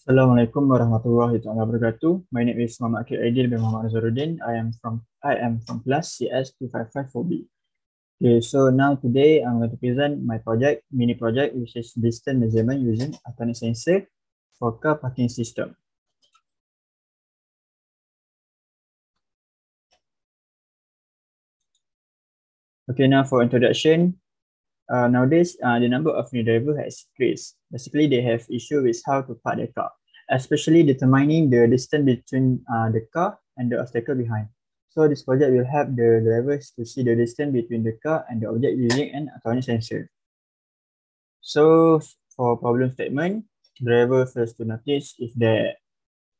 Assalamualaikum warahmatullahi wabarakatuh. My name is Muhammad Akil Aidil bin Muhammad Nazaruddin. I am from I am from class CS 2554B. Okay, so now today I'm going to present my project, mini project, which is distance measurement using alternate sensor for car parking system. Okay, now for introduction, uh, nowadays uh, the number of new driver has increased. Basically, they have issue with how to park their car, especially determining the distance between uh, the car and the obstacle behind. So this project will help the drivers to see the distance between the car and the object using an autonomous sensor. So for problem statement, driver first to notice if there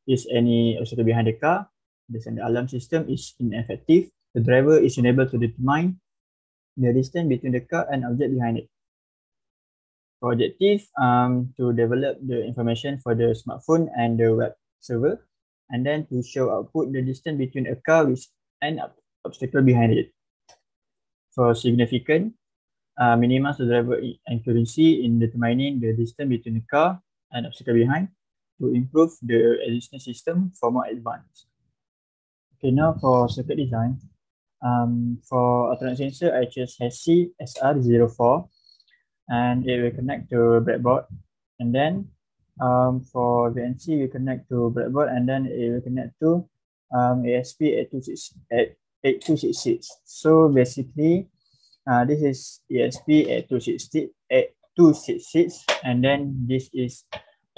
is any obstacle behind the car, the alarm system is ineffective. The driver is unable to determine the distance between the car and object behind it. For objective, um, to develop the information for the smartphone and the web server, and then to show output the distance between a car with an obstacle behind it. For significant, uh, minimize the driver accuracy in determining the distance between the car and obstacle behind to improve the existing system for more advanced. Okay, now for circuit design, um, for alternate sensor, I choose HC SR04 and it will connect to breadboard. And then um, for VNC, we connect to breadboard and then it will connect to um, ESP8266. So basically, uh, this is ESP8266 and then this is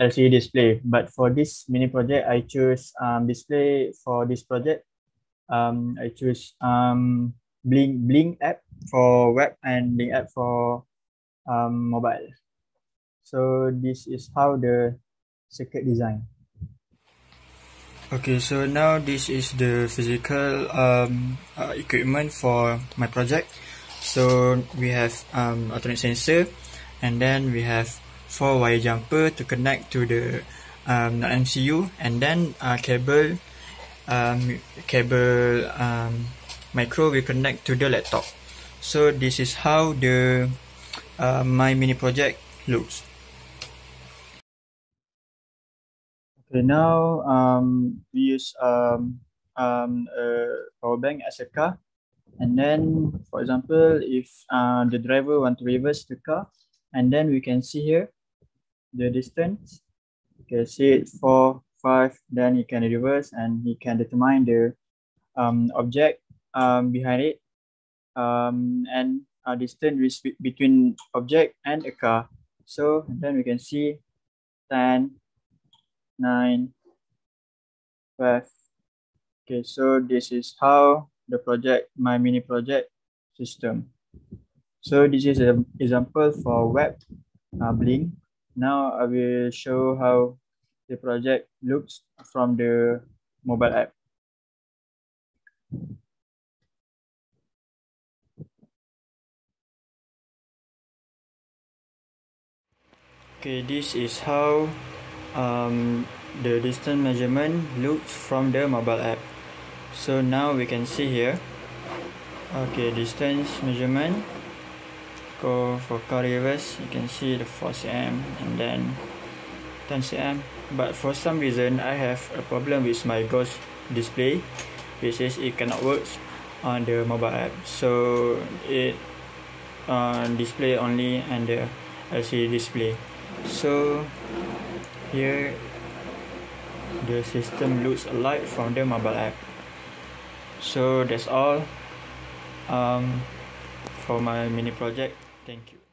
LCD display. But for this mini project, I choose um, display for this project um, I choose um, Blynk Blynk app for web and Blynk app for um, mobile. So this is how the circuit design. Okay, so now this is the physical um, uh, equipment for my project. So we have um, alternate sensor and then we have four wire jumper to connect to the um, MCU and then uh, cable um, cable um, micro will connect to the laptop. So this is how the uh, my mini project looks. Okay, now um, we use um, um, a power bank as a car. And then, for example, if uh, the driver want to reverse the car, and then we can see here the distance. Okay, see it for five, then he can reverse and he can determine the um, object um, behind it um, and a distance between object and a car. So then we can see 10, 9, 5. Okay, so this is how the project, my mini project system. So this is an example for web uh, Blynk. Now I will show how the project looks from the mobile app. Okay, this is how um, the distance measurement looks from the mobile app. So now we can see here. Okay, distance measurement. Go for car reverse. You can see the 4 cm and then 10 cm but for some reason I have a problem with my ghost display which is it cannot work on the mobile app. So it uh, display only on the LCD display. So here the system looks alike from the mobile app. So that's all um, for my mini project. Thank you